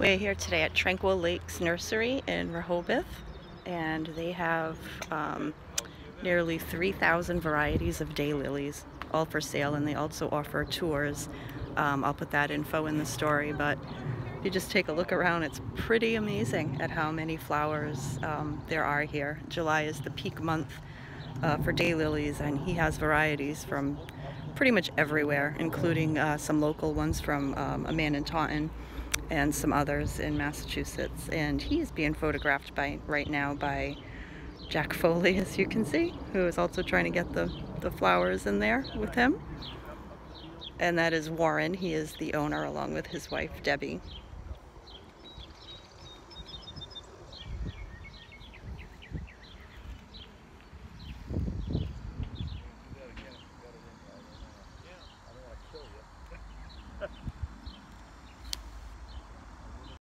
We're here today at Tranquil Lakes Nursery in Rehoboth, and they have um, nearly 3,000 varieties of daylilies, all for sale, and they also offer tours. Um, I'll put that info in the story, but if you just take a look around, it's pretty amazing at how many flowers um, there are here. July is the peak month uh, for daylilies, and he has varieties from pretty much everywhere, including uh, some local ones from um, a man in Taunton and some others in Massachusetts. And he is being photographed by right now by Jack Foley, as you can see, who is also trying to get the, the flowers in there with him. And that is Warren. He is the owner along with his wife, Debbie.